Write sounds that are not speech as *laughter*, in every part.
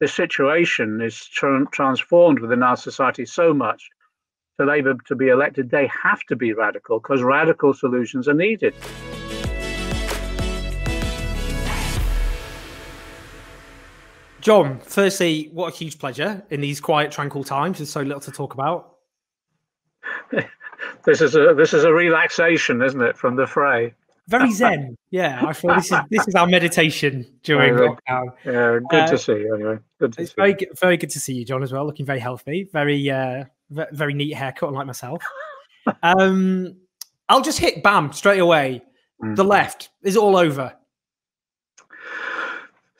the situation is tra- transformed within our society so much for Labour to be elected, they have to be radical because radical solutions are needed. John, firstly, what a huge pleasure in these quiet, tranquil times. There's so little to talk about. *laughs* this is a this is a relaxation, isn't it, from the fray? Very zen. yeah, I thought this is this is our meditation during lockdown. Yeah, good uh, to see you. Anyway, good it's very good, very good to see you, John, as well. Looking very healthy, very uh, very neat haircut, like myself. *laughs* um, I'll just hit bam straight away. Mm. The left is all over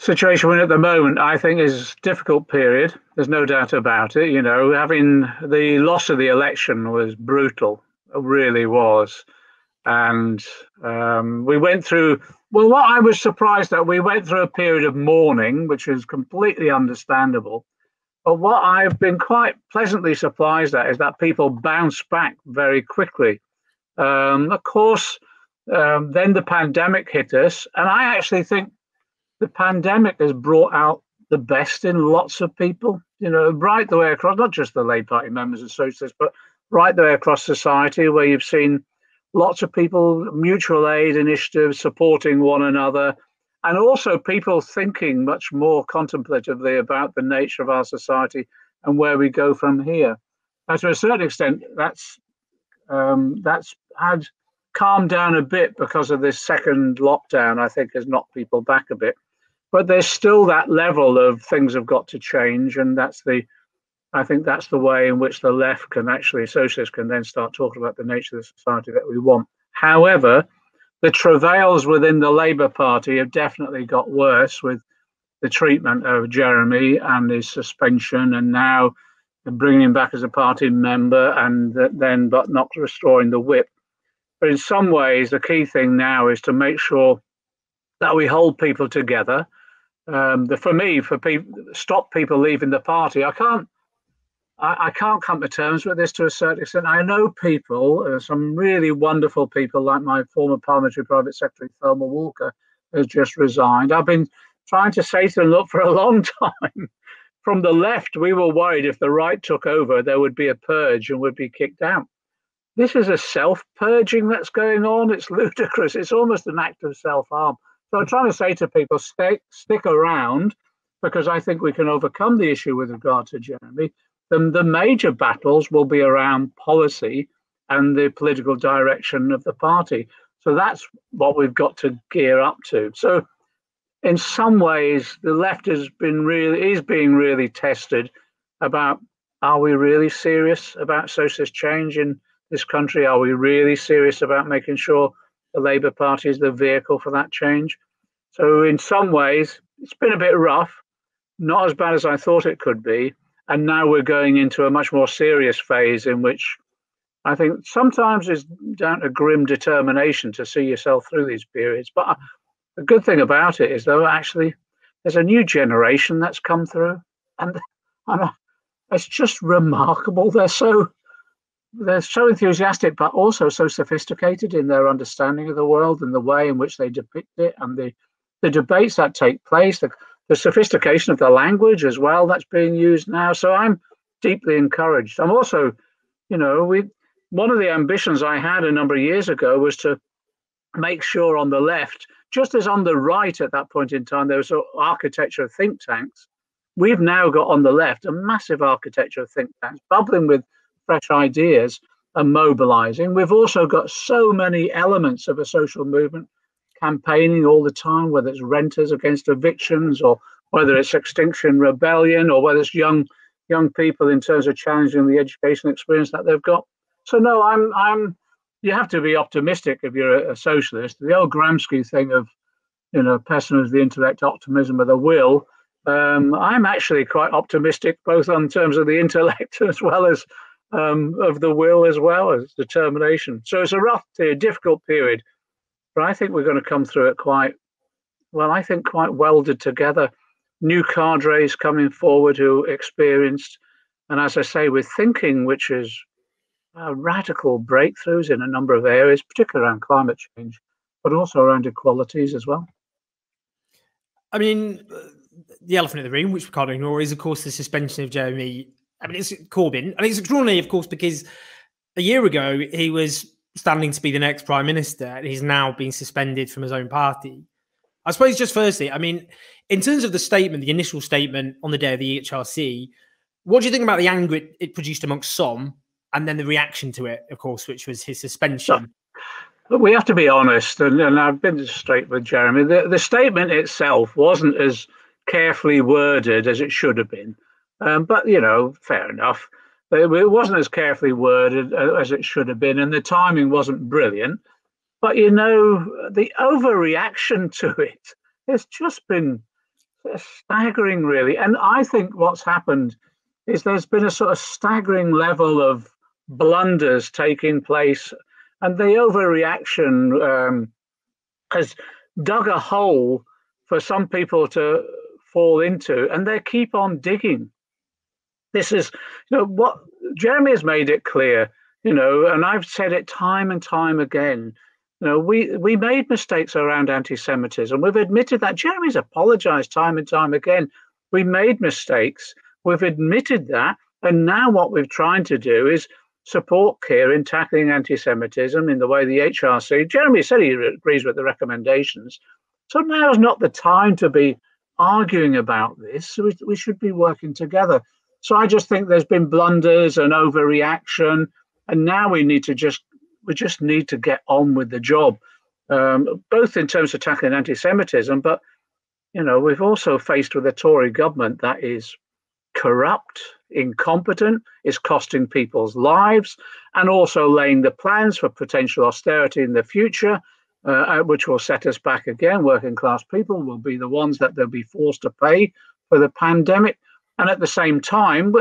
situation we're in at the moment, I think, is difficult period. There's no doubt about it. You know, having the loss of the election was brutal. It really was. And um, we went through, well, what I was surprised at, we went through a period of mourning, which is completely understandable. But what I've been quite pleasantly surprised at is that people bounce back very quickly. Um, of course, um, then the pandemic hit us. And I actually think the pandemic has brought out the best in lots of people, you know, right the way across, not just the Labour Party members and socialists, but right the way across society, where you've seen lots of people, mutual aid initiatives supporting one another, and also people thinking much more contemplatively about the nature of our society and where we go from here. And to a certain extent, that's um, that's had calmed down a bit because of this second lockdown. I think has knocked people back a bit but there's still that level of things have got to change, and that's the I think that's the way in which the left can actually, socialists can then start talking about the nature of the society that we want. However, the travails within the Labour Party have definitely got worse with the treatment of Jeremy and his suspension, and now bringing him back as a party member, and then but not restoring the whip. But in some ways, the key thing now is to make sure that we hold people together um, the, for me, for people, stop people leaving the party. I can't, I, I, can't come to terms with this to a certain extent. I know people, uh, some really wonderful people, like my former parliamentary private secretary Thelma Walker, has just resigned. I've been trying to say to them, look, for a long *laughs* time. From the left, we were worried if the right took over, there would be a purge and would be kicked out. This is a self purging that's going on. It's *laughs* ludicrous. It's almost an act of self harm. So I'm trying to say to people, stick stick around, because I think we can overcome the issue with regard to Jeremy. The, the major battles will be around policy and the political direction of the party. So that's what we've got to gear up to. So in some ways, the left has been really is being really tested about are we really serious about socialist change in this country? Are we really serious about making sure the Labour Party is the vehicle for that change. So, in some ways, it's been a bit rough, not as bad as I thought it could be. And now we're going into a much more serious phase in which I think sometimes is down to grim determination to see yourself through these periods. But uh, the good thing about it is, though, actually, there's a new generation that's come through, and, and uh, it's just remarkable. They're so they're so enthusiastic, but also so sophisticated in their understanding of the world and the way in which they depict it, and the the debates that take place, the, the sophistication of the language as well that's being used now. So I'm deeply encouraged. I'm also, you know, we one of the ambitions I had a number of years ago was to make sure on the left, just as on the right at that point in time, there was an architecture of think tanks. We've now got on the left a massive architecture of think tanks bubbling with fresh ideas and mobilizing. We've also got so many elements of a social movement campaigning all the time, whether it's renters against evictions or whether it's extinction rebellion or whether it's young young people in terms of challenging the education experience that they've got. So no, I'm I'm you have to be optimistic if you're a, a socialist. The old Gramsci thing of you know pessimism of the intellect, optimism of the will. Um, I'm actually quite optimistic, both on terms of the *laughs* intellect as well as um, of the will as well as determination. So it's a rough, difficult period, but I think we're going to come through it quite well. I think quite welded together. New cadres coming forward who experienced, and as I say, with thinking, which is uh, radical breakthroughs in a number of areas, particularly around climate change, but also around equalities as well. I mean, the elephant in the room, which we can't ignore, is of course the suspension of Jeremy. I mean, it's Corbyn, and it's extraordinary, of course, because a year ago he was standing to be the next prime minister, and he's now been suspended from his own party. I suppose just firstly, I mean, in terms of the statement, the initial statement on the day of the EHRC, what do you think about the anger it, it produced amongst some, and then the reaction to it, of course, which was his suspension? But we have to be honest, and, and I've been straight with Jeremy. The, the statement itself wasn't as carefully worded as it should have been. Um, but, you know, fair enough. It, it wasn't as carefully worded uh, as it should have been, and the timing wasn't brilliant. But, you know, the overreaction to it has just been staggering, really. And I think what's happened is there's been a sort of staggering level of blunders taking place and the overreaction um, has dug a hole for some people to fall into, and they keep on digging. This is, you know, what Jeremy has made it clear, you know, and I've said it time and time again. You know, we we made mistakes around anti-Semitism. We've admitted that. Jeremy's apologized time and time again. We made mistakes. We've admitted that, and now what we're trying to do is support Keir in tackling anti Semitism in the way the HRC. Jeremy said he agrees with the recommendations. So now is not the time to be arguing about this. We, we should be working together. So I just think there's been blunders and overreaction, and now we need to just we just need to get on with the job, um, both in terms of tackling anti-Semitism, but you know we've also faced with a Tory government that is corrupt, incompetent, is costing people's lives, and also laying the plans for potential austerity in the future, uh, uh, which will set us back again. Working class people will be the ones that they'll be forced to pay for the pandemic. And at the same time,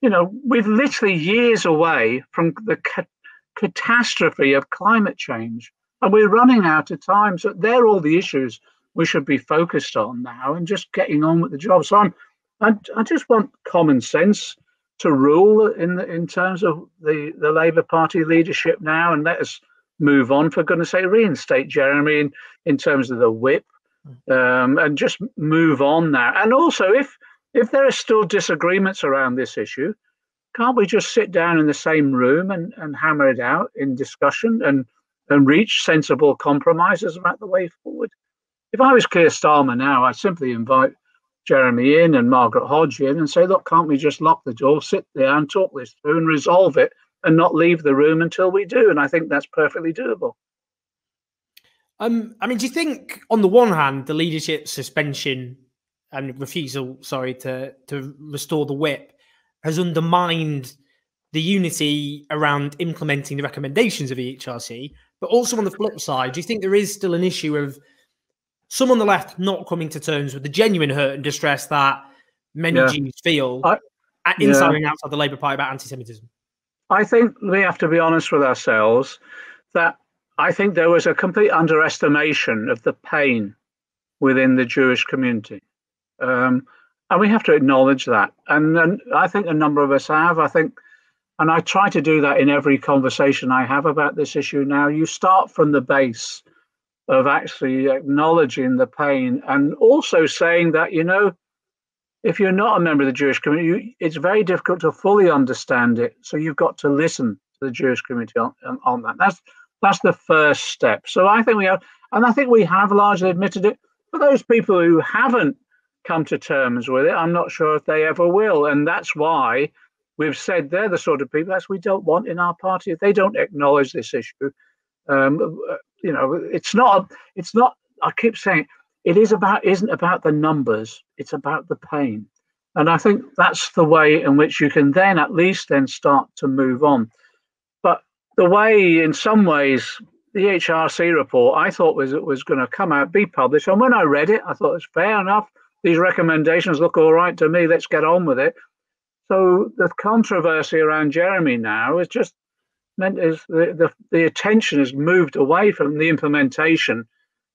you know, we're literally years away from the ca- catastrophe of climate change, and we're running out of time. So they're all the issues we should be focused on now, and just getting on with the job. So I'm I, I just want common sense to rule in the, in terms of the, the Labour Party leadership now, and let us move on. For goodness' sake, reinstate Jeremy in, in terms of the whip, um, and just move on now. And also, if if there are still disagreements around this issue, can't we just sit down in the same room and, and hammer it out in discussion and and reach sensible compromises about the way forward? If I was Keir Starmer now, I'd simply invite Jeremy in and Margaret Hodge in and say, look, can't we just lock the door, sit there and talk this through and resolve it and not leave the room until we do? And I think that's perfectly doable. Um, I mean, do you think, on the one hand, the leadership suspension and refusal, sorry, to to restore the whip has undermined the unity around implementing the recommendations of the HRC, but also on the flip side, do you think there is still an issue of some on the left not coming to terms with the genuine hurt and distress that many yeah. Jews feel I, inside yeah. and outside the Labour Party about anti-Semitism? I think we have to be honest with ourselves that I think there was a complete underestimation of the pain within the Jewish community. Um, and we have to acknowledge that. And, and I think a number of us have. I think, and I try to do that in every conversation I have about this issue now. You start from the base of actually acknowledging the pain and also saying that, you know, if you're not a member of the Jewish community, you, it's very difficult to fully understand it. So you've got to listen to the Jewish community on, on that. That's that's the first step. So I think we have, and I think we have largely admitted it. For those people who haven't come to terms with it, I'm not sure if they ever will, and that's why we've said they're the sort of people that we don't want in our party. They don't acknowledge this issue, um, you know, it's not. It's not. I keep saying it is about isn't about the numbers. It's about the pain, and I think that's the way in which you can then at least then start to move on. But the way, in some ways, the HRC report I thought was it was going to come out, be published, and when I read it, I thought it's fair enough. These recommendations look all right to me. Let's get on with it. So the controversy around Jeremy now is just meant is the, the, the attention has moved away from the implementation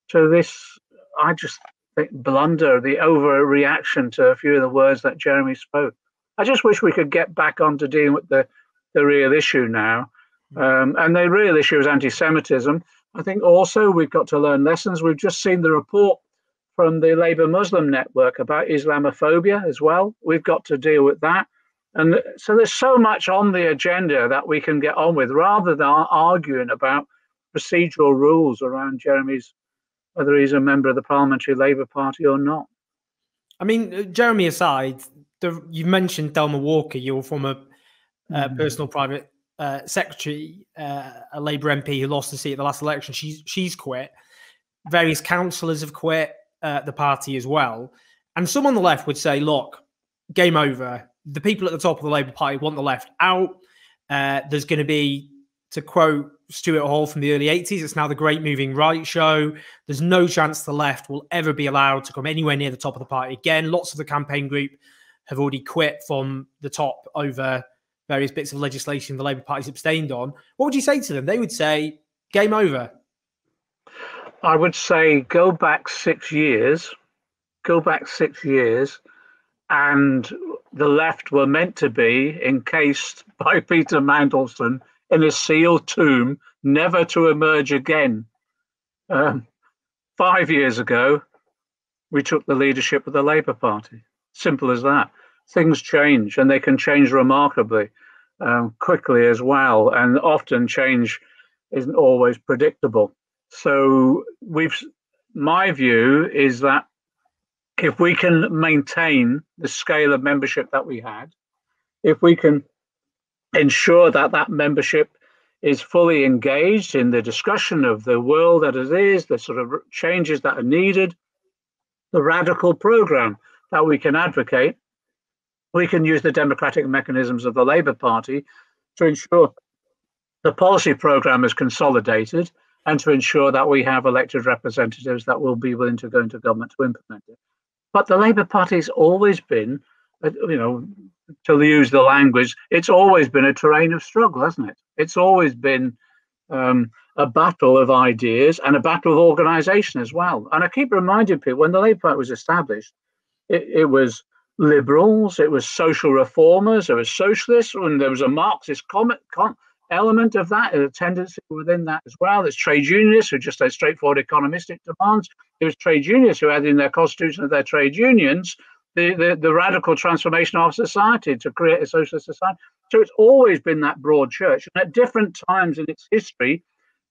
to this, I just think, blunder, the overreaction to a few of the words that Jeremy spoke. I just wish we could get back onto dealing with the, the real issue now. Um, and the real issue is anti Semitism. I think also we've got to learn lessons. We've just seen the report from the Labour Muslim network about Islamophobia as well. We've got to deal with that. And so there's so much on the agenda that we can get on with rather than arguing about procedural rules around Jeremy's, whether he's a member of the Parliamentary Labour Party or not. I mean, uh, Jeremy aside, the, you mentioned Thelma Walker, your former uh, mm. personal private uh, secretary, uh, a Labour MP who lost the seat at the last election. She's she's quit. Various councillors have quit uh, the party as well. And some on the left would say, "Look, game over. The people at the top of the Labour Party want the left out. Uh, there's going to be, to quote Stuart Hall from the early 80s, it's now the great moving right show. There's no chance the left will ever be allowed to come anywhere near the top of the party again. Lots of the campaign group have already quit from the top over various bits of legislation the Labour Party's abstained on. What would you say to them? They would say, game over. I would say go back six years, go back six years, and the left were meant to be encased *laughs* by Peter Mandelson in a sealed tomb, never to emerge again. Um, five years ago, we took the leadership of the Labour Party. Simple as that. Things change, and they can change remarkably um, quickly as well. And often change isn't always predictable. So we've. My view is that if we can maintain the scale of membership that we had, if we can ensure that that membership is fully engaged in the discussion of the world that it is, the sort of changes that are needed, the radical program that we can advocate. We can use the democratic mechanisms of the Labour Party to ensure the policy program is consolidated and to ensure that we have elected representatives that will be willing to go into government to implement it. But the Labour Party's always been, uh, you know, to use the language, it's always been a terrain of struggle, hasn't it? It's always been um, a battle of ideas and a battle of organisation as well. And I keep reminding people when the Labour Party was established, it, it was liberals, it was social reformers, there was socialists, and there was a Marxist comment, com- element of that, a tendency within that as well. There's trade unionists who just had straightforward economistic demands. There was trade unionists who had in their constitution of their trade unions the, the, the radical transformation of society to create a socialist society. So it's always been that broad church. And at different times in its history,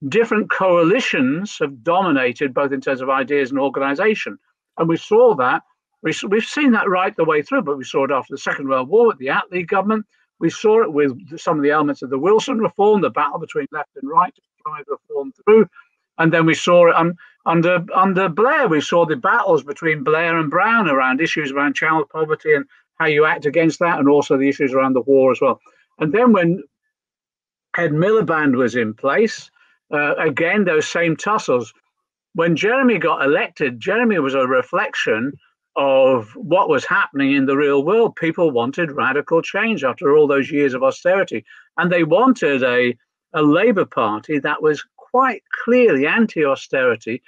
different coalitions have dominated both in terms of ideas and organization. And we saw that. We, we've seen that right the way through, but we saw it after the Second World War with the Attlee government. We saw it with some of the elements of the Wilson reform, the battle between left and right to drive reform through. And then we saw it under under Blair. We saw the battles between Blair and Brown around issues around child poverty and how you act against that, and also the issues around the war as well. And then when Ed Miliband was in place, uh, again those same tussles. When Jeremy got elected, Jeremy was a reflection of what was happening in the real world. People wanted radical change after all those years of austerity, and they wanted a a Labour Party that was quite clearly anti austerity,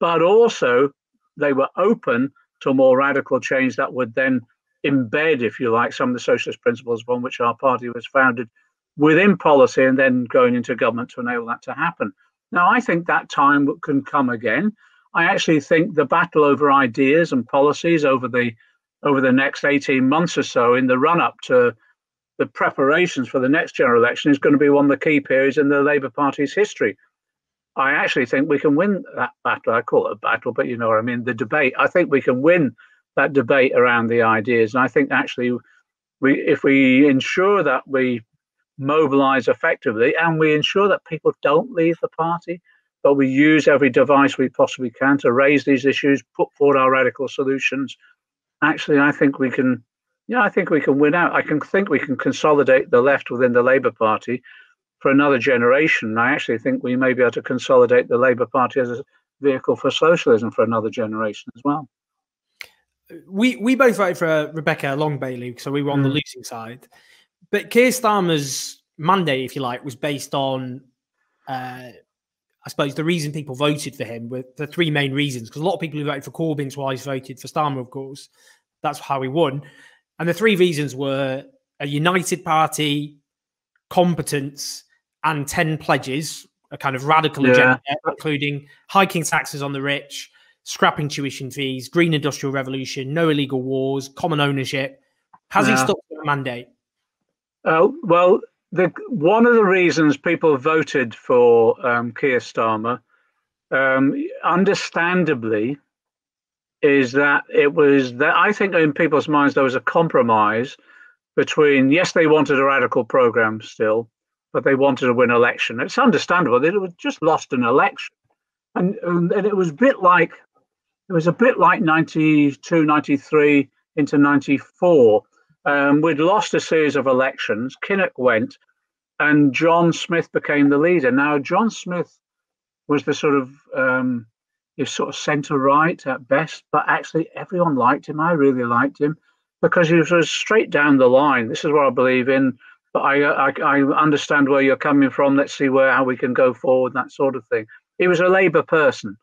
but also they were open to more radical change that would then embed, if you like, some of the socialist principles upon which our party was founded within policy and then going into government to enable that to happen. Now, I think that time can come again. I actually think the battle over ideas and policies over the over the next 18 months or so in the run up to the preparations for the next general election is going to be one of the key periods in the Labour Party's history. I actually think we can win that battle. I call it a battle, but you know what I mean. The debate. I think we can win that debate around the ideas, and I think actually, we if we ensure that we mobilize effectively and we ensure that people don't leave the party, but we use every device we possibly can to raise these issues, put forward our radical solutions. Actually, I think we can. Yeah, I think we can win out. I can think we can consolidate the left within the Labour Party for another generation. I actually think we may be able to consolidate the Labour Party as a vehicle for socialism for another generation as well. We we both voted for Rebecca Long Bailey, so we were on mm. the losing side. But Keir Starmer's mandate, if you like, was based on, uh, I suppose, the reason people voted for him were the three main reasons. Because a lot of people who voted for Corbyn twice voted for Starmer, of course. That's how he won. And the three reasons were a united party, competence, and 10 pledges, a kind of radical yeah. agenda, including hiking taxes on the rich, scrapping tuition fees, green industrial revolution, no illegal wars, common ownership. Has yeah. he stuck to that mandate? Uh, well, the, one of the reasons people voted for um, Keir Starmer, um, understandably, is that it was that I think in people's minds there was a compromise between yes, they wanted a radical program still, but they wanted to win election. It's understandable. They just lost an election, and, and it was a bit like it was a bit like 92, 93 into 94. Um, we'd lost a series of elections. Kinnock went, and John Smith became the leader. Now, John Smith was the sort of um, sort of centre right at best, but actually everyone liked him. I really liked him because he was straight down the line. This is what I believe in. But I, I, I understand where you're coming from. Let's see where how we can go forward, that sort of thing. He was a Labour person,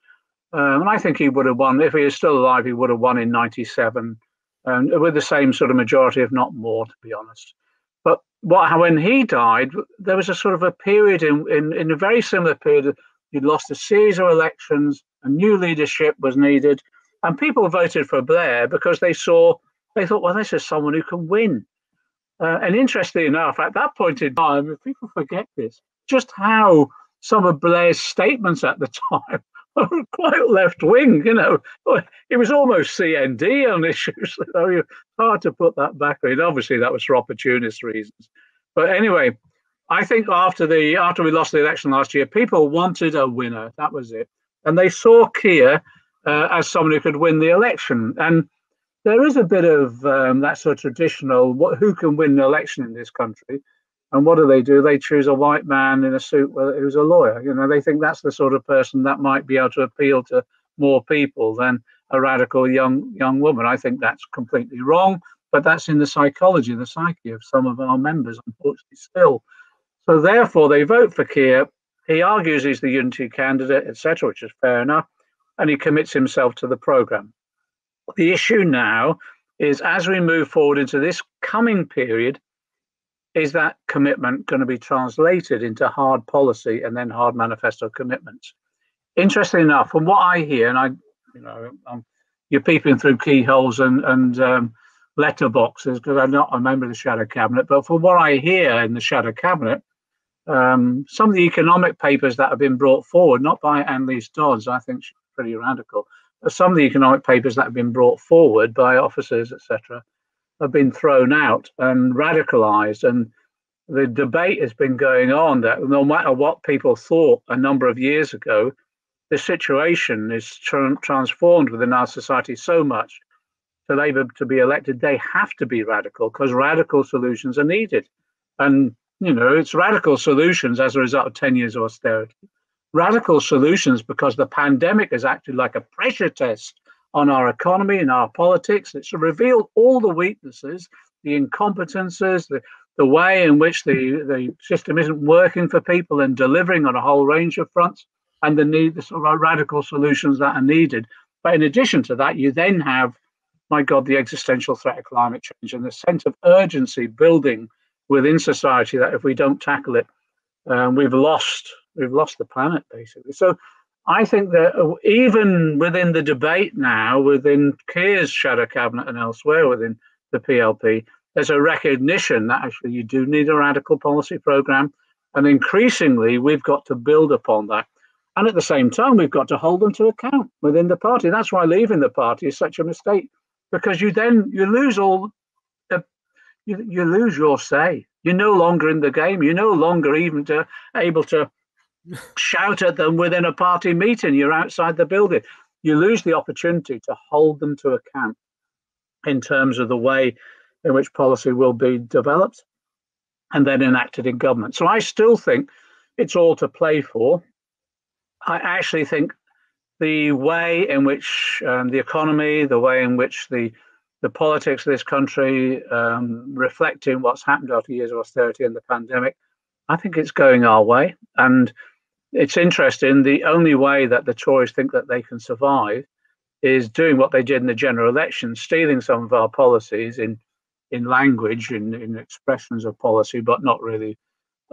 um, and I think he would have won if he was still alive. He would have won in '97, and with the same sort of majority, if not more, to be honest. But what when he died, there was a sort of a period in in, in a very similar period. He'd lost a series of elections, a new leadership was needed, and people voted for Blair because they saw they thought, well, this is someone who can win. Uh, and interestingly enough, at that point in time, if people forget this, just how some of Blair's statements at the *laughs* time *laughs* quite left wing. You know, it was almost CND on *laughs* issues. So hard to put that back. in. obviously, that was for opportunist reasons. But anyway, I think after the after we lost the election last year, people wanted a winner. That was it, and they saw Keir uh, as someone who could win the election. And there is a bit of um, that sort of traditional what, who can win an election in this country and what do they do? They choose a white man in a suit who's a lawyer. You know they think that's the sort of person that might be able to appeal to more people than a radical young young woman. I think that's completely wrong but that's in the psychology the psyche of some of our members unfortunately still. So therefore they vote for Keir. He argues he's the unity candidate etc which is fair enough and he commits himself to the program. The issue now is as we move forward into this coming period, is that commitment going to be translated into hard policy and then hard manifesto commitments? Interesting enough, from what I hear, and I, you know, I'm, you're peeping through keyholes and and um, letterboxes because I'm not a member of the shadow cabinet, but from what I hear in the shadow cabinet, um, some of the economic papers that have been brought forward, not by Anneliese Dodds, I think she's pretty radical, some of the economic papers that have been brought forward by officers, etc., have been thrown out and radicalized. And the debate has been going on that no matter what people thought a number of years ago, the situation is tra- transformed within our society so much. For Labour to be elected, they have to be radical because radical solutions are needed. And, you know, it's radical solutions as a result of 10 years of austerity radical solutions because the pandemic has acted like a pressure test on our economy and our politics. It's revealed all the weaknesses, the incompetences, the, the way in which the, the system isn't working for people and delivering on a whole range of fronts, and the need the sort of radical solutions that are needed. But in addition to that, you then have, my God, the existential threat of climate change and the sense of urgency building within society that if we don't tackle it, um, we've lost we've lost the planet basically. So I think that uh, even within the debate now, within Keir's shadow cabinet and elsewhere within the PLP, there's a recognition that actually you do need a radical policy program, and increasingly we've got to build upon that. And at the same time, we've got to hold them to account within the party. That's why leaving the party is such a mistake, because you then you lose all, the, you, you lose your say. You're no longer in the game. You're no longer even to, able to shout at them within a party meeting. You're outside the building. You lose the opportunity to hold them to account in terms of the way in which policy will be developed and then enacted in government. So I still think it's all to play for. I actually think the way in which um, the economy, the way in which the the politics of this country, um, reflecting what's happened after years of austerity and the pandemic, I think it's going our way. And it's interesting. The only way that the Tories think that they can survive is doing what they did in the general election, stealing some of our policies in in language, in, in expressions of policy, but not really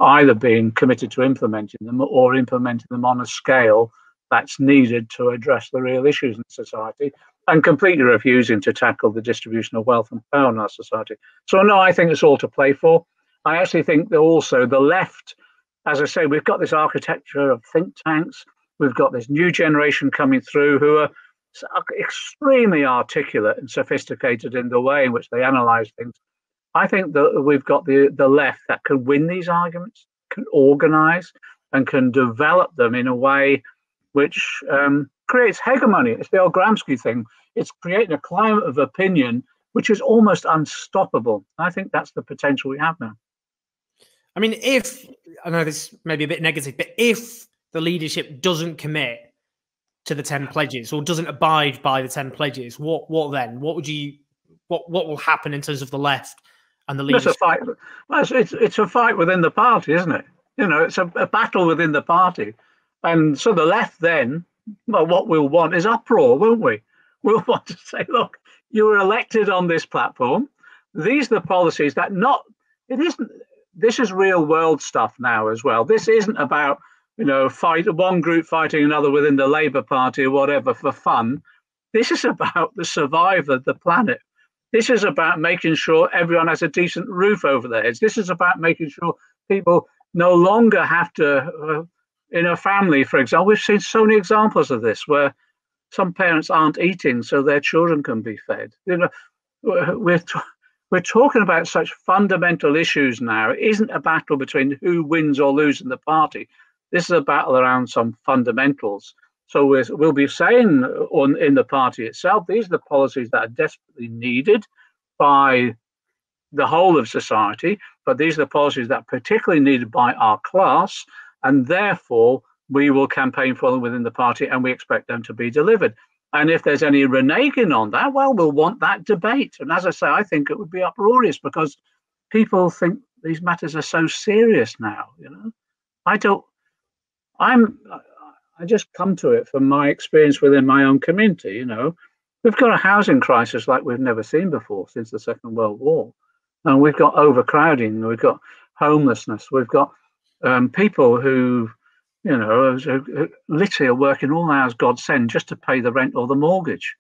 either being committed to implementing them or implementing them on a scale that's needed to address the real issues in society and completely refusing to tackle the distribution of wealth and power in our society. So, no, I think it's all to play for. I actually think that also the left, as I say, we've got this architecture of think tanks, we've got this new generation coming through who are extremely articulate and sophisticated in the way in which they analyze things. I think that we've got the, the left that can win these arguments, can organize, and can develop them in a way which um, creates hegemony. It's the old Gramsci thing. It's creating a climate of opinion which is almost unstoppable. I think that's the potential we have now. I mean, if I know this may be a bit negative, but if the leadership doesn't commit to the 10 pledges or doesn't abide by the 10 pledges, what what then? What would you what what will happen in terms of the left and the leadership? It's a fight. Well, it's, it's, it's a fight within the party, isn't it? You know, it's a, a battle within the party. And so the left then, well, what we'll want is uproar, won't we? *laughs* We'll want to say, look, you were elected on this platform. These are the policies that not, it isn't, this is real world stuff now as well. This isn't about, you know, fight one group fighting another within the Labour Party or whatever for fun. This is *laughs* about the survival of the planet. This is about making sure everyone has a decent roof over their heads. This is about making sure people no longer have to uh, in a family, for example, we've seen so many examples of this where some parents aren't eating so their children can be fed. You know, we're we're talking about such fundamental issues now. It isn't a battle between who wins or loses in the party. This is a battle around some fundamentals. So we will be saying on in the party itself, these are the policies that are desperately needed by the whole of society, but these are the policies that are particularly needed by our class and therefore we will campaign for them within the party and we expect them to be delivered. And if there's any reneging on that, well, we'll want that debate. And as I say, I think it would be uproarious because people think these matters are so serious now. You know, I don't. I'm. I just come to it from my experience within my own community. You know, we've got a housing crisis like we've never seen before since the Second World War, and we've got overcrowding. We've got homelessness. We've got um, people who, you know, literally are working all hours God send just to pay the rent or the mortgage.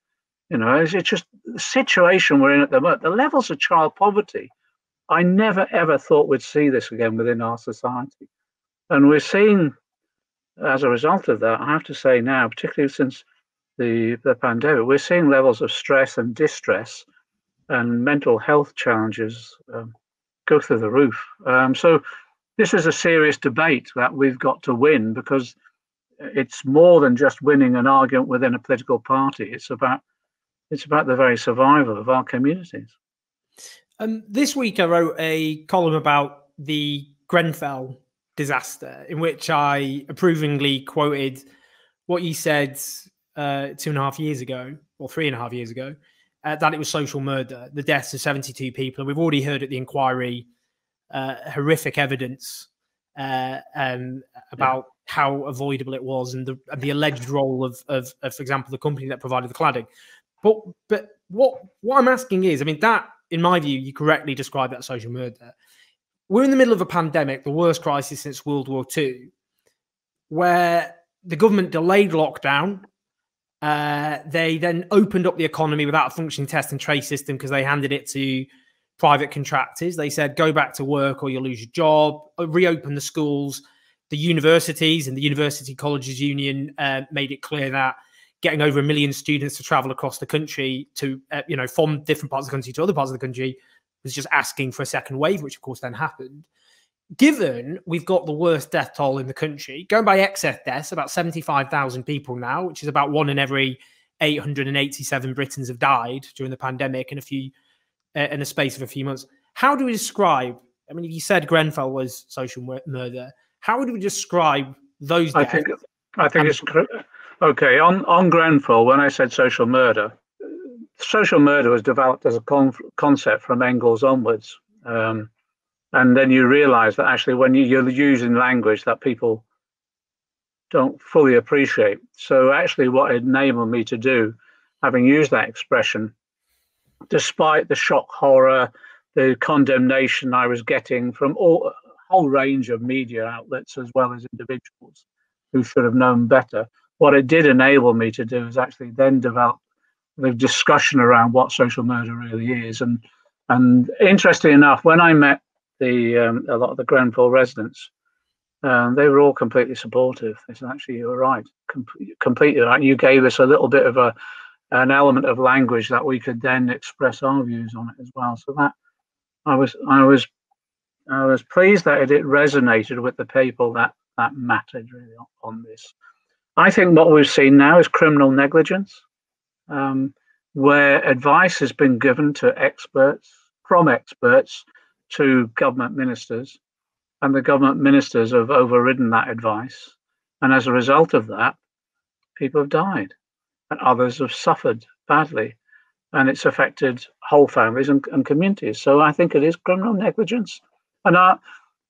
You know, it's, it's just the situation we're in at the moment. The levels of child poverty, I never ever thought we'd see this again within our society. And we're seeing, as a result of that, I have to say now, particularly since the, the pandemic, we're seeing levels of stress and distress and mental health challenges um, go through the roof. Um, so this is a serious debate that we've got to win because it's more than just winning an argument within a political party. It's about it's about the very survival of our communities. Um, this week, I wrote a column about the Grenfell disaster, in which I approvingly quoted what you said uh, two and a half years ago, or three and a half years ago, uh, that it was social murder, the deaths of 72 people. And we've already heard at the inquiry uh, horrific evidence uh, um, about yeah. how avoidable it was and the, and the alleged role of, of, of, for example, the company that provided the cladding. But but what what I'm asking is, I mean, that in my view, you correctly describe that social murder. We're in the middle of a pandemic, the worst crisis since World War II, where the government delayed lockdown. Uh, they then opened up the economy without a functioning test and trace system because they handed it to private contractors. They said, go back to work or you'll lose your job, uh, reopen the schools. The universities and the University Colleges Union uh, made it clear that getting over a million students to travel across the country to, uh, you know, from different parts of the country to other parts of the country was just asking for a second wave, which of course then happened. Given we've got the worst death toll in the country, going by excess deaths, about 75,000 people now, which is about one in every 887 Britons have died during the pandemic, and a few in a space of a few months. How do we describe? I mean, you said Grenfell was social murder. How would we describe those? I think I think it's okay on on Grenfell. When I said social murder, social murder was developed as a con- concept from Engels onwards, um, and then you realise that actually when you, you're using language that people don't fully appreciate. So actually, what it enabled me to do, having used that expression, despite the shock horror, the condemnation I was getting from all, a whole range of media outlets as well as individuals who should have known better. what it did enable me to do is actually then develop the discussion around what social murder really is. And and interestingly enough, when I met the um, a lot of the Grenfell residents, um, they were all completely supportive. They said, "Actually, you were right, Com- completely right. You gave us a little bit of a an element of language that we could then express our views on it as well." So that I was I was I was pleased that it, it resonated with the people that that mattered really on, on this. I think what we've seen now is criminal negligence, um, where advice has been given to experts, from experts to government ministers, and the government ministers have overridden that advice. And as a result of that, people have died and others have suffered badly. And it's affected whole families and, and communities. So I think it is criminal negligence. And I,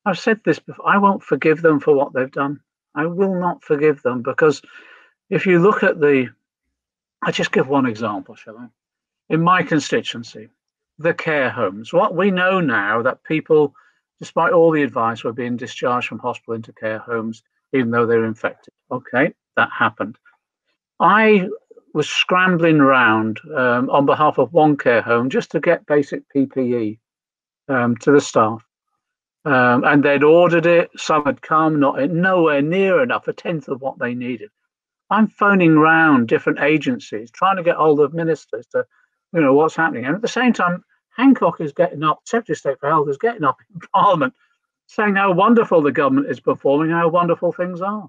I've said this before I won't forgive them for what they've done. I will not forgive them because if you look at the, I just give one example, shall I? In my constituency, the care homes. What we know now that people, despite all the advice, were being discharged from hospital into care homes, even though they're infected. Okay, that happened. I was scrambling around um, on behalf of one care home just to get basic PPE um, to the staff. Um, and they'd ordered it. Some had come, not nowhere near enough, a tenth of what they needed. I'm phoning round different agencies, trying to get hold of ministers to, you know, what's happening. And at the same time, Hancock is getting up, Secretary of State for Health is getting up in *laughs* Parliament, saying how wonderful the government is performing, how wonderful things are.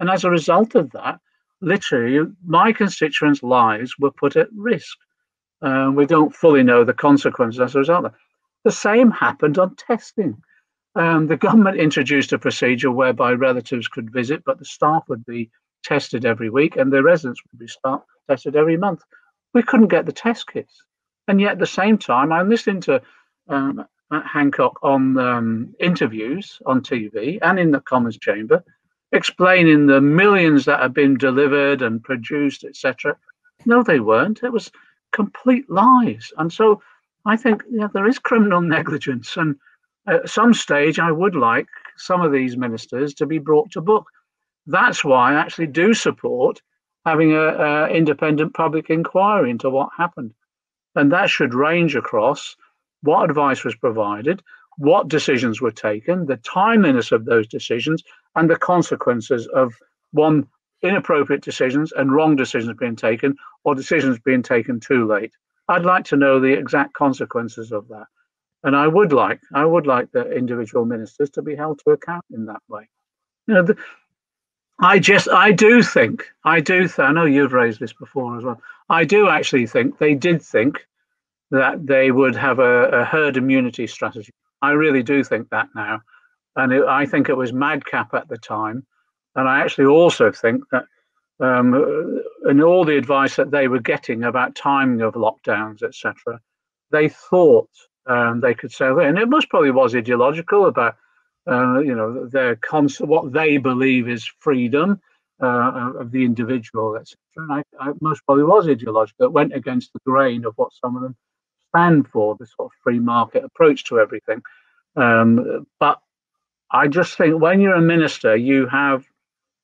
And as a result of that, literally, my constituents' lives were put at risk. Uh, we don't fully know the consequences as a result. The same happened on testing. Um, the *laughs* government introduced a procedure whereby relatives could visit, but the staff would be tested every week and the residents would be start, tested every month. We couldn't get the test kits. And yet, at the same time, I'm listening to um, Hancock on um, interviews on TV and in the Commons chamber, explaining the millions that have been delivered and produced, etc. No, they weren't. It was complete lies. And so I think yeah, there is criminal *laughs* negligence. And at some stage, I would like some of these ministers to be brought to book. That's why I actually do support having an independent public inquiry into what happened. And that should range across what advice was provided, what decisions were taken, the timeliness of those decisions, and the consequences of one inappropriate decisions and wrong decisions being taken or decisions being taken too late. I'd like to know the exact consequences of that. And I would like, I would like the individual ministers to be held to account in that way. You know, the, I just, I do think, I do, th- I know you've raised this before as well. I do actually think they did think that they would have a, a herd immunity strategy. I really do think that now. And it, I think it was madcap at the time. And I actually also think that um, in all the advice that they were getting about timing of lockdowns, etc., they thought um, they could say and it most probably was ideological about uh, you know their cons- what they believe is freedom uh, of the individual, etc. And I, I, most probably was ideological. It went against the grain of what some of them stand for, the sort of free market approach to everything. Um, but I just think when you're a minister, you have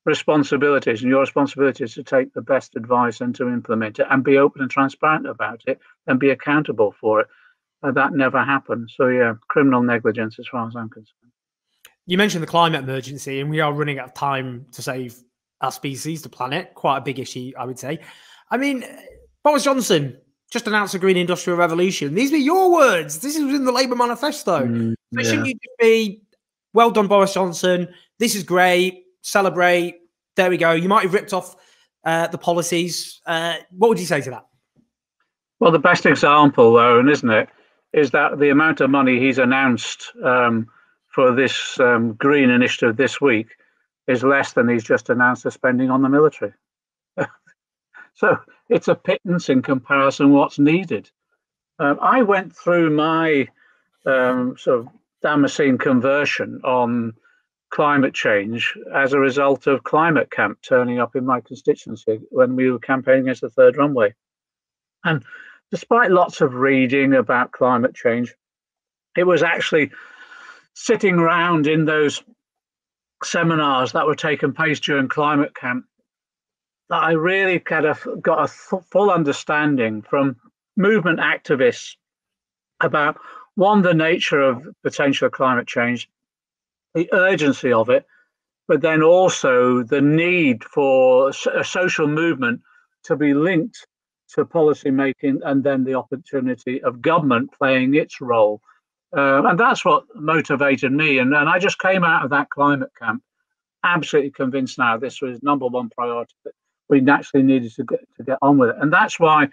responsibilities, and your responsibility is to take the best advice and to implement it and be open and transparent about it and be accountable for it. Uh, that never happened. So, yeah, criminal negligence as far as I'm concerned. You mentioned the climate emergency, and we are running out of time to save our species, the planet. Quite a big issue, I would say. I mean, Boris Johnson just announced a green industrial revolution. These were your words. This is in the Labour manifesto. Mm, yeah. Shouldn't you just be, well done, Boris Johnson. This is great. Celebrate. There we go. You might have ripped off uh, the policies. Uh, what would you say to that? Well, the best example, Owen, isn't it, is that the amount of money he's announced um, for this um, green initiative this week is less than he's just announced the spending on the military. *laughs* so it's a pittance in comparison what's needed. Um, I went through my um, sort of Damascene conversion on climate change as a result of climate camp turning up in my constituency when we were campaigning against the third runway. And despite lots of reading about climate change, it was actually sitting around in those seminars that were taking place during climate camp that I really kind of got a full understanding from movement activists about one, the nature of potential climate change, the urgency of it, but then also the need for a social movement to be linked to policy making and then the opportunity of government playing its role. Uh, and that's what motivated me. And, and I just came out of that climate camp absolutely convinced now this was number one priority that we naturally needed to get, to get on with it. And that's why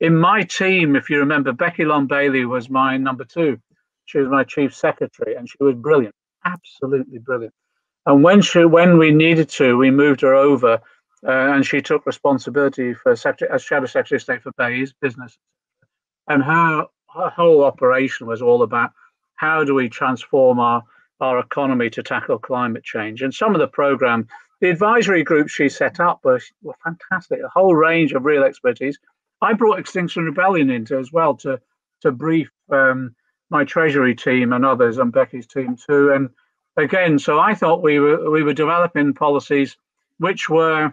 in my team, if you remember, Becky Long Bailey was my number two. She was my chief secretary and she was brilliant, absolutely brilliant. And when she, when we needed to, we moved her over uh, and she took responsibility for secretary, as shadow secretary of state for BEIS business. And her, her whole operation was all about how do we transform our our economy to tackle climate change. And some of the program, the advisory groups she set up were, were fantastic, a whole range of real expertise. I brought Extinction Rebellion into as well to to brief um, my treasury team and others and Becky's team too. And again, so I thought we were we were developing policies which were,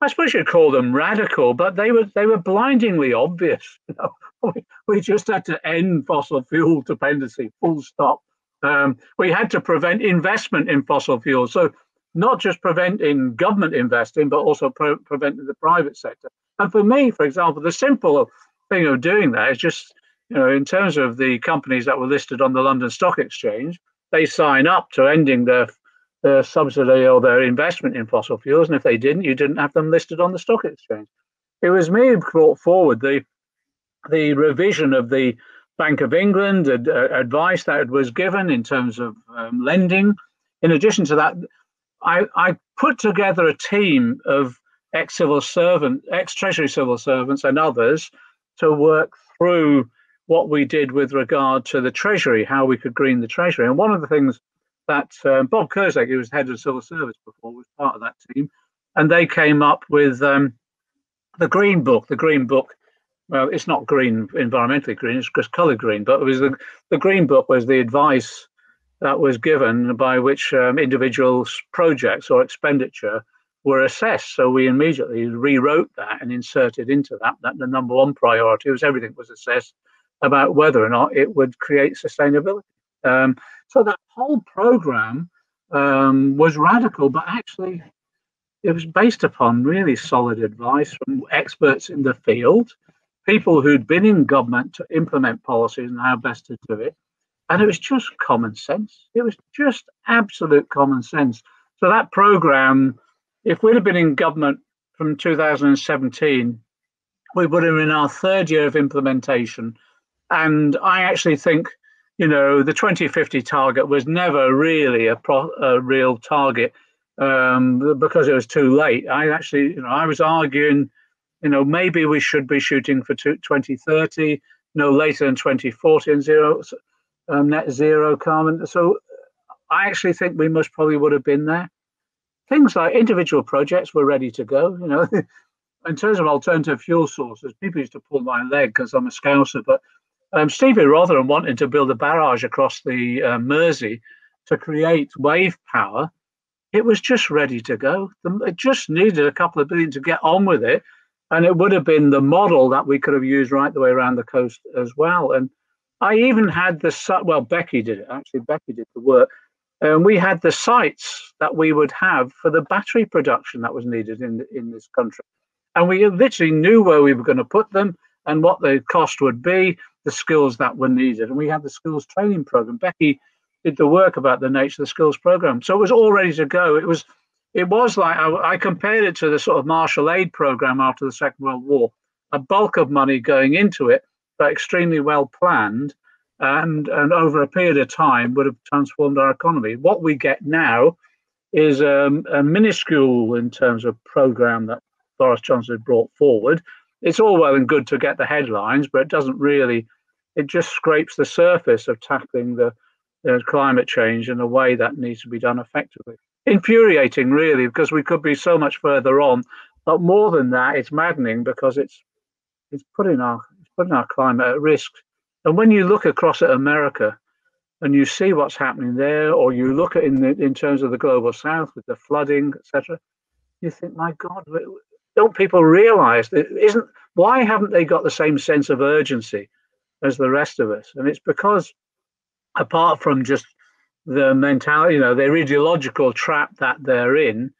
I suppose you'd call them radical, but they were they were blindingly obvious. *laughs* We, we just had to end fossil fuel dependency, full stop. Um, we had to prevent investment in fossil fuels. So not just preventing government investing, but also pre- preventing the private sector. And for me, for example, the simple thing of doing that is just, you know, in terms of the companies that were listed on the London Stock Exchange, they sign up to ending their, their subsidy or their investment in fossil fuels. And if they didn't, you didn't have them listed on the stock exchange. It was me who brought forward the the revision of the Bank of England ad, uh, advice that was given in terms of um, lending. In addition to that, I, I put together a team of ex civil servant, ex Treasury civil servants, and others to work through what we did with regard to the Treasury, how we could green the Treasury. And one of the things that um, Bob Kerslake, who was head of civil service before, was part of that team, and they came up with um, the Green Book. The Green Book well, it's not green, environmentally green, it's just color green, but it was the, the green book was the advice that was given by which um, individuals' projects or expenditure were assessed. So we immediately rewrote that and inserted into that that the number one priority was everything was assessed about whether or not it would create sustainability. Um, so that whole program um, was radical, but actually it was based upon really solid advice from experts in the field people who'd been in government to implement policies and how best to do it. And it was just common sense. It was just absolute common sense. So that program, if we'd have been in government from 2017, we would have been in our third year of implementation. And I actually think, you know, the 2050 target was never really a, pro, a real target um, because it was too late. I actually, you know, I was arguing you know, maybe we should be shooting for 2030, no later than 2040 and zero um, net zero carbon. So I actually think we most probably would have been there. Things like individual projects were ready to go. You know, *laughs* in terms of alternative fuel sources, people used to pull my leg because I'm a scouser, but um, Stevie Rotheram wanted to build a barrage across the uh, Mersey to create wave power. It was just ready to go. It just needed a couple of billion to get on with it and it would have been the model that we could have used right the way around the coast as well. And I even had the well, Becky did it actually. Becky did the work, and we had the sites that we would have for the battery production that was needed in in this country, and we literally knew where we were going to put them and what the cost would be, the skills that were needed, and we had the skills training program. Becky did the work about the nature of the skills program, so it was all ready to go. It was it was like I, I, compared it to the sort of Marshall Aid program after the Second World War, a bulk of money going into it, but extremely well planned, and and over a period of time would have transformed our economy. What we get now is um, a minuscule in terms of program that Boris Johnson had brought forward. It's all well and good to get the headlines, but it doesn't really. It just scrapes the surface of tackling the, climate change in a way that needs to be done effectively infuriating, really, because we could be so much further on. But more than that, it's maddening because it's it's putting our it's putting our climate at risk. And when you look across at America and you see what's happening there, or you look at in the, in terms of the global south with the flooding, etc., you think, my God, don't people realize that isn't why haven't they got the same sense of urgency as the rest of us? And it's because apart from just the mentality, you know, their ideological trap that they're in,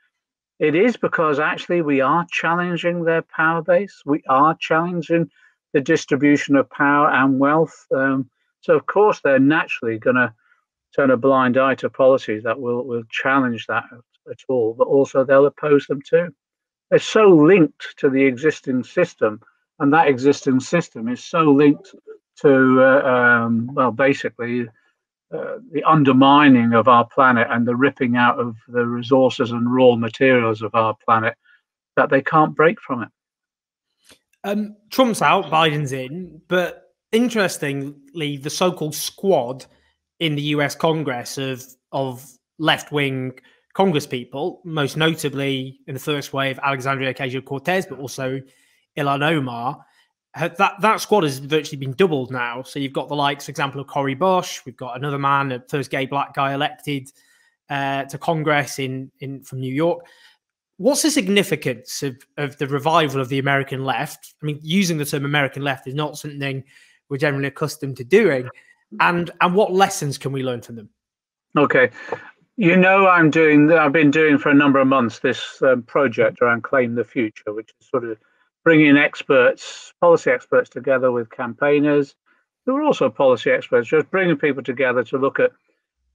it is because actually we are challenging their power base. We are challenging the distribution of power and wealth. Um, so, of course, they're naturally going to turn a blind eye to policies that will, will challenge that at all, but also they'll oppose them too. They're so linked to the existing system, and that existing system is so linked to, uh, um, well, basically uh, the undermining of our planet and the ripping out of the resources and raw materials of our planet that they can't break from it. Um, Trump's out, Biden's in, but interestingly, the so-called squad in the U.S. Congress of of left-wing Congress people, most notably in the first wave, Alexandria Ocasio Cortez, but also Ilhan Omar, that that squad has virtually been doubled now. So you've got the likes, for example, of Cori Bush. We've got another man, the first gay black guy elected uh, to Congress in in from New York. What's the significance of, of the revival of the American left? I mean, using the term American left is not something we're generally accustomed to doing. And and what lessons can we learn from them? Okay, you know, I'm doing. I've been doing for a number of months this um, project around Claim the Future, which is sort of bringing experts, policy experts together with campaigners who are also policy experts, just bringing people together to look at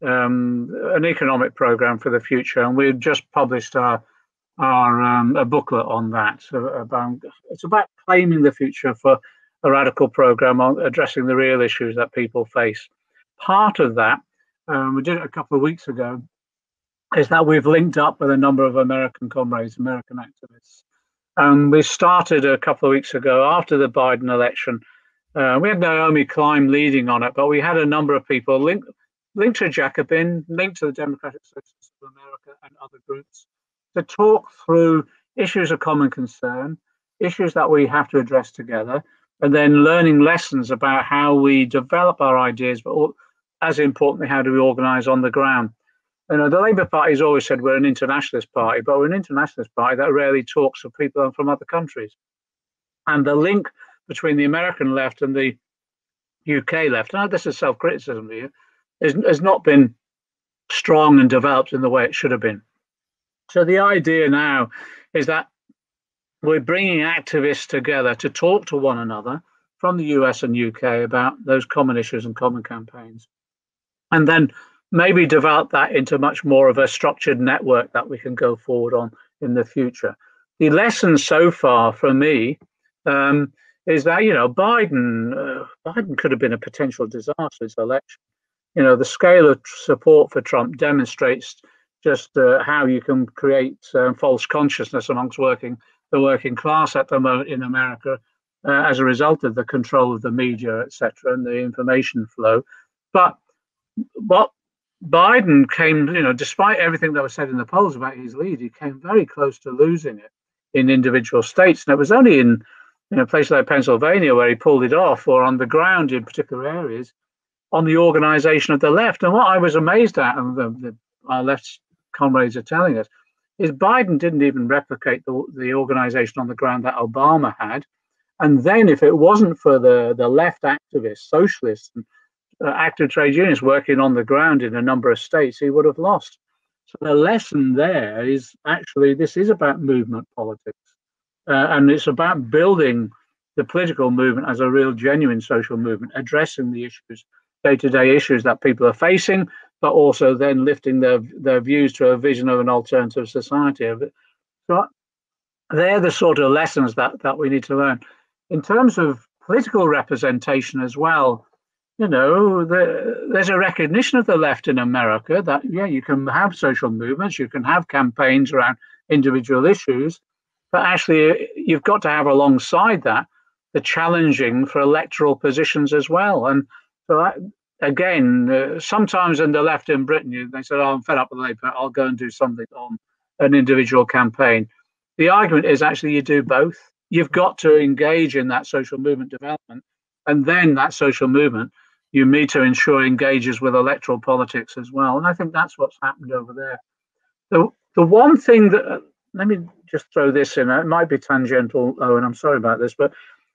um, an economic program for the future. And we've just published our our um, a booklet on that. About it's about claiming the future for a radical program on addressing the real issues that people face. Part of that, um, we did it a couple of weeks ago, is that we've linked up with a number of American comrades, American activists, and we started a couple of weeks ago after the Biden election. Uh, we had Naomi Klein leading on it, but we had a number of people linked, linked to Jacobin, linked to the Democratic Socialists of America and other groups to talk through issues of common concern, issues that we have to address together, and then learning lessons about how we develop our ideas, but as importantly, how do we organize on the ground. You know, the Labour Party has always said we're an internationalist party, but we're an internationalist party that rarely talks to people from other countries. And the link between the American left and the UK left, and this is self criticism here, is, has not been strong and developed in the way it should have been. So the idea now is that we're bringing activists together to talk to one another from the US and UK about those common issues and common campaigns. And then maybe develop that into much more of a structured network that we can go forward on in the future. The lesson so far for me um, is that you know Biden uh, Biden could have been a potential disaster disastrous election. You know the scale of support for Trump demonstrates just uh, how you can create uh, false consciousness amongst working the working class at the moment in America uh, as a result of the control of the media, etc., and the information flow. But what Biden came, you know, despite everything that was said in the polls about his lead, he came very close to losing it in individual states. And it was only in, you know, places like Pennsylvania where he pulled it off, or on the ground in particular areas, on the organization of the left. And what I was amazed at, and the, the, our left comrades are telling us, is Biden didn't even replicate the, the organization on the ground that Obama had. And then, if it wasn't for the, the left activists, socialists, and uh, active trade unions working on the ground in a number of states, he would have lost. So the lesson there is actually this is about movement politics, uh, and it's about building the political movement as a real, genuine social movement, addressing the issues, day-to-day issues that people are facing, but also then lifting their their views to a vision of an alternative society. So they're the sort of lessons that that we need to learn. In terms of political representation as well, you know, the, there's a recognition of the left in America that, yeah, you can have social movements, you can have campaigns around individual issues, but actually, you've got to have alongside that the challenging for electoral positions as well. And so, that, again, uh, sometimes in the left in Britain, they said, oh, I'm fed up with Labour, I'll go and do something on an individual campaign. The argument is actually you do both. You've got to engage in that social movement development, and then that social movement you need to ensure engages with electoral politics as well. And I think that's what's happened over there. The, the one thing that let me just throw this in. It might be tangential, Owen. I'm sorry about this, but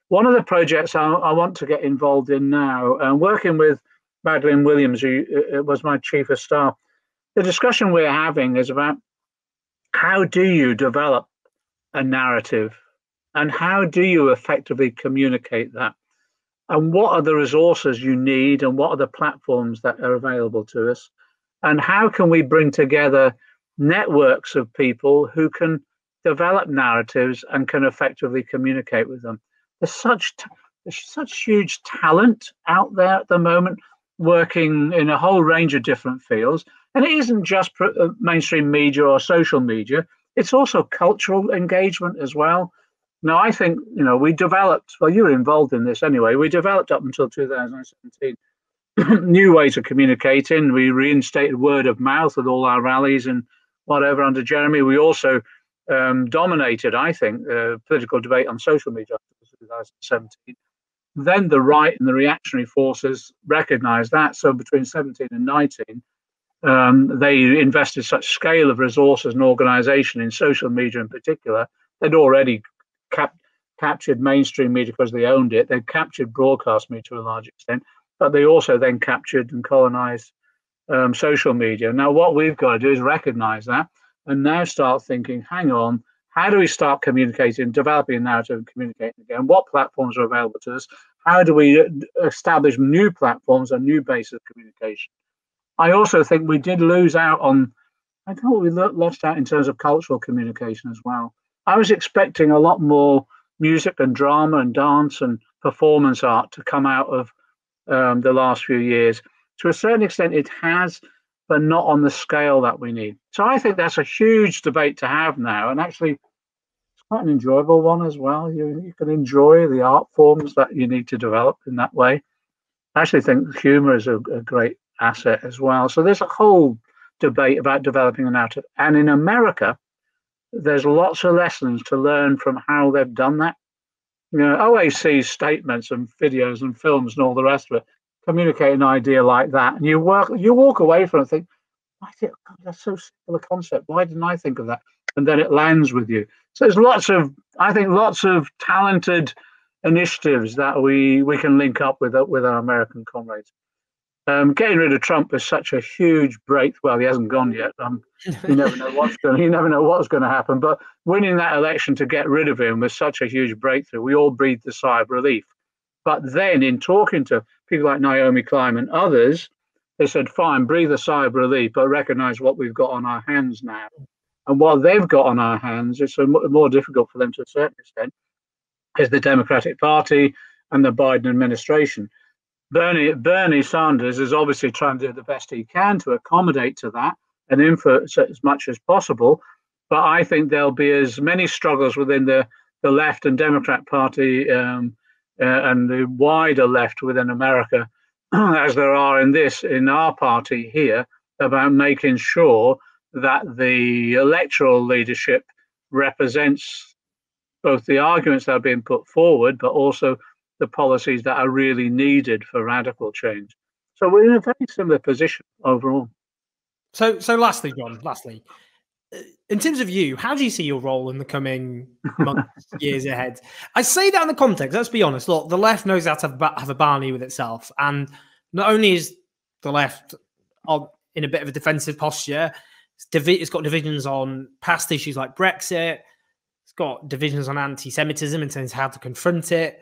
one of the projects I, I want to get involved in now, and uh, working with Madeleine Williams, who uh, was my chief of staff, the discussion we're having is about how do you develop a narrative and how do you effectively communicate that? And what are the resources you need and what are the platforms that are available to us? And how can we bring together networks of people who can develop narratives and can effectively communicate with them? There's such there's such huge talent out there at the moment working in a whole range of different fields and it isn't just uh, mainstream media or social media it's also cultural engagement as well now, I think, you know, we developed, well, you were involved in this anyway, we developed up until 2017 *clears throat* new ways of communicating. We reinstated word of mouth with all our rallies and whatever under Jeremy. We also um, dominated, I think, uh, political debate on social media after 2017. Then the right and the reactionary forces recognized that. So between 17 and 19, um, they invested such scale of resources and organization in social media in particular. They'd already cap- captured mainstream media because they owned it. They captured broadcast media to a large extent, but they also then captured and colonized um, social media. Now, what we've got to do is recognize that and now start thinking, hang on, how do we start communicating, developing a narrative and communicating again? What platforms are available to us? How do we uh, establish new platforms and new bases of communication? I also think we did lose out on, I thought we lost out in terms of cultural communication as well. I was expecting a lot more music and drama and dance and performance art to come out of um, the last few years. To a certain extent, it has, but not on the scale that we need. So I think that's a huge debate to have now, and actually, it's quite an enjoyable one as well. You you can enjoy the art forms that you need to develop in that way. I actually think humour is a, a great asset as well. So there's a whole debate about developing an narrative, and in America there's lots of lessons to learn from how they've done that. You know, OAC statements and videos and films and all the rest of it communicate an idea like that, and you work, you walk away from it and think, "Why did that's so simple a concept? Why didn't I think of that?" And then it lands with you. So there's lots of, I think, lots of talented initiatives that we we can link up with with our American comrades. Um, getting rid of Trump is such a huge break. Well, he hasn't gone yet. Um, you never know what's going. You never know what's going to happen. But winning that election to get rid of him was such a huge breakthrough. We all breathed a sigh of relief. But then, in talking to people like Naomi Klein and others, they said, "Fine, breathe a sigh of relief, but recognise what we've got on our hands now." And what they've got on our hands, it's more difficult for them to a certain extent, is the Democratic Party and the Biden administration. Bernie Bernie Sanders is obviously trying to do the best he can to accommodate to that and influence as much as possible. But I think there'll be as many struggles within the, the left and Democrat Party um, and the wider left within America *clears throat* as there are in this in our party here about making sure that the electoral leadership represents both the arguments that are being put forward, but also the policies that are really needed for radical change. So we're in a very similar position overall. So, so lastly, John, lastly, uh, in terms of you, how do you see your role in the coming *laughs* months, years ahead? I say that in the context. Let's be honest. Look, the left knows how to have a barney with itself, and not only is the left in a bit of a defensive posture, it's got divisions on past issues like Brexit. It's got divisions on anti-Semitism in terms of how to confront it.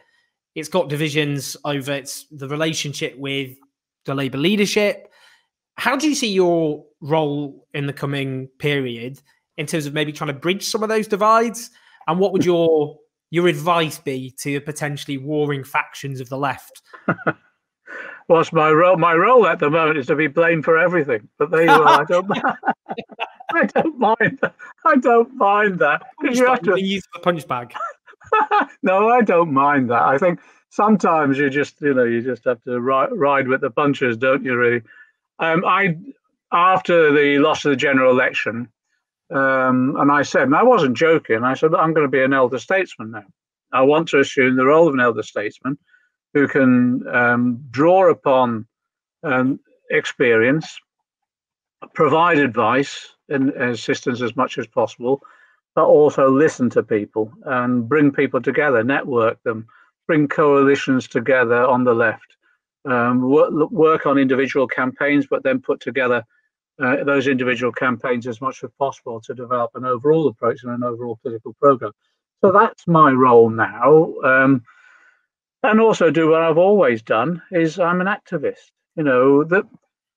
It's got divisions over its the relationship with the Labour leadership. How do you see your role in the coming period in terms of maybe trying to bridge some of those divides? And what would your *laughs* your advice be to potentially warring factions of the left? *laughs* What's my role? My role at the moment is to be blamed for everything. But there you are. I don't. I don't mind. *laughs* I don't mind that. You have to use the punch bag. no, I don't mind that. I think sometimes you just, you know, you just have to ride, ride with the punches, don't you? Really. Um, I after the loss of the general election, um, and I said, and I wasn't joking. I said, I'm going to be an elder statesman now. I want to assume the role of an elder statesman who can um, draw upon um, experience, provide advice and assistance as much as possible, but also listen to people and bring people together, network them, bring coalitions together on the left, um, work, work, on individual campaigns, but then put together uh, those individual campaigns as much as possible to develop an overall approach and an overall political program. So that's my role now. Um, and also do what I've always done is I'm an activist. You know, that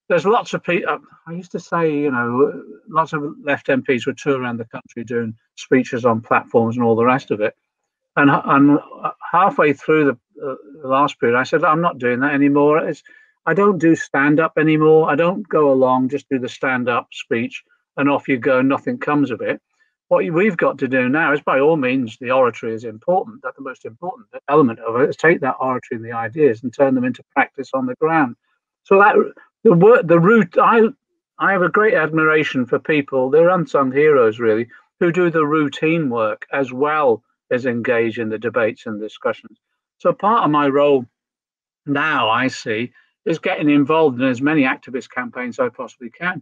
there's lots of people. Uh, I used to say, you know, lots of left MPs would tour around the country doing speeches on platforms and all the rest of it. And, and halfway through the, uh, last period, I said, I'm not doing that anymore. It's, I don't do stand up anymore. I don't go along, just do the stand up speech and off you go, nothing comes of it. What we've got to do now is, by all means, the oratory is important. That the most important element of it is take that oratory and the ideas and turn them into practice on the ground. So that the work, the route, I, I have a great admiration for people. They're unsung heroes, really, who do the routine work as well as engage in the debates and discussions. So part of my role now, I see, is getting involved in as many activist campaigns as I possibly can.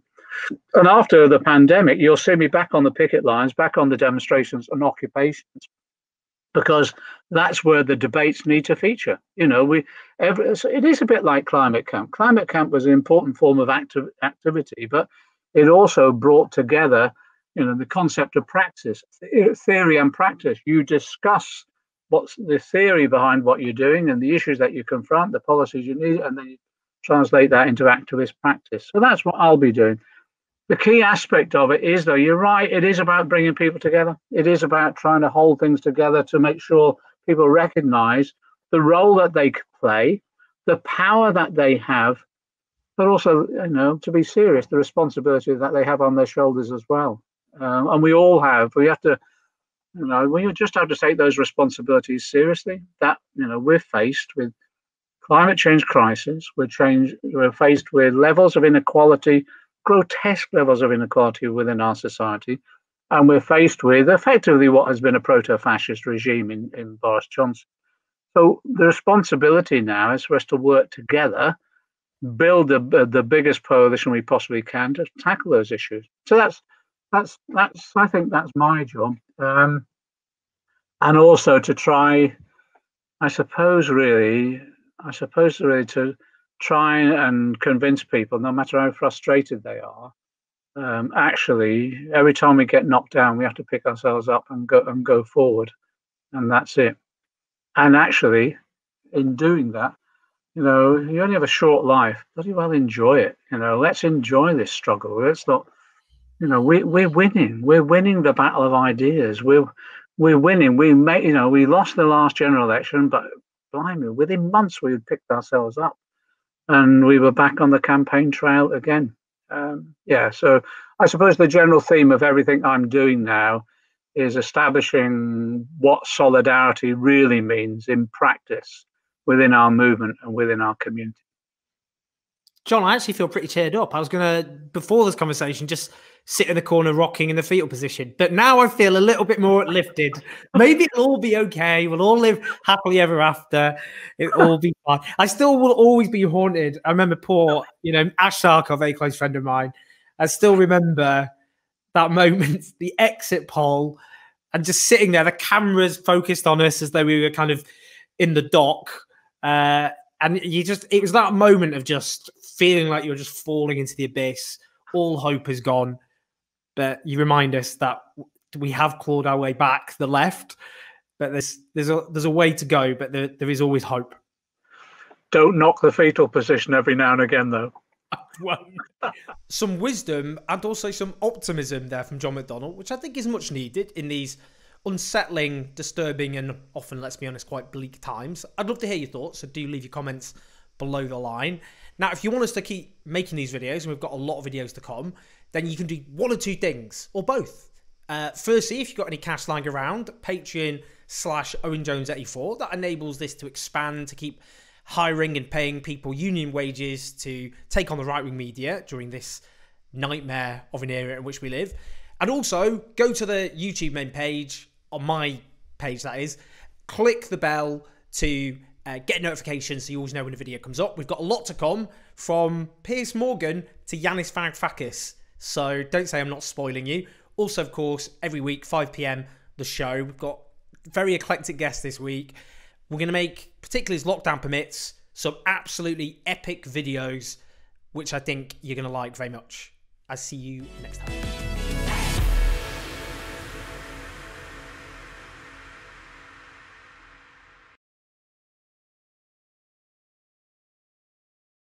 And after the pandemic, you'll see me back on the picket lines, back on the demonstrations and occupations, because that's where the debates need to feature. You know, we every, it is a bit like climate camp. Climate camp was an important form of active activity, but it also brought together, you know, the concept of practice, uh, theory and practice. You discuss what's the theory behind what you're doing and the issues that you confront, the policies you need, and then you translate that into activist practice. So that's what I'll be doing. The key aspect of it is, though, you're right, it is about bringing people together. It is about trying to hold things together to make sure people recognize the role that they play, the power that they have, but also, you know, to be serious, the responsibility that they have on their shoulders as well. Um, and we all have. We have to, you know, we just have to take those responsibilities seriously. That you know, we're faced with climate change crisis. We're change, We're faced with levels of inequality grotesque levels of inequality within our society. And we're faced with effectively what has been a proto fascist regime in, in Boris Johnson. So the responsibility now is for us to work together, build the, the biggest coalition we possibly can to tackle those issues. So that's that's that's I think that's my job, um, and also to try, I suppose, really, I suppose, really to try and convince people, no matter how frustrated they are, um, actually, every time we get knocked down, we have to pick ourselves up and go and go forward, and that's it. And actually, in doing that, you know, you only have a short life. Bloody well enjoy it. You know, let's enjoy this struggle. Let's not, you know, we we're winning. We're winning the battle of ideas. We're we're winning. We made, you know, we lost the last general election, but blimey, within months we had picked ourselves up and we were back on the campaign trail again. Um, yeah, so I suppose the general theme of everything I'm doing now is establishing what solidarity really means in practice within our movement and within our community. John, I actually feel pretty cheered up. I was going to, before this conversation, just sit in the corner rocking in the fetal position. But now I feel a little bit more lifted. Maybe it'll all be okay. We'll all live happily ever after. It'll all be *laughs* fine. I still will always be haunted. I remember poor, you know, Ash Sarkar, a very close friend of mine. I still remember that moment, *laughs* the exit poll, and just sitting there, the cameras focused on us as though we were kind of in the dock. Uh, and you just, it was that moment of just feeling like you're just falling into the abyss. All hope is gone but you remind us that we have clawed our way back the left, but there's there's a there's a way to go, but there, there is always hope. Don't knock the fetal position every now and again, though. *laughs* some wisdom and also some optimism there from John McDonnell, which I think is much needed in these unsettling, disturbing, and often, let's be honest, quite bleak times. I'd love to hear your thoughts, so do leave your comments below the line. Now, if you want us to keep making these videos, and we've got a lot of videos to come, then you can do one or two things, or both. Uh, firstly, if you've got any cash lying around, Patreon slash Owen Jones 84, that enables this to expand to keep hiring and paying people union wages to take on the right wing media during this nightmare of an era in which we live. And also go to the YouTube main page, on my page that is, click the bell to uh, get notifications so you always know when a video comes up. We've got a lot to come from Piers Morgan to Yanis Varoufakis. So don't say I'm not spoiling you. Also, of course, every week, 5 p.m., the show. We've got very eclectic guests this week. We're going to make, particularly as lockdown permits, some absolutely epic videos, which I think you're going to like very much. I'll see you next time.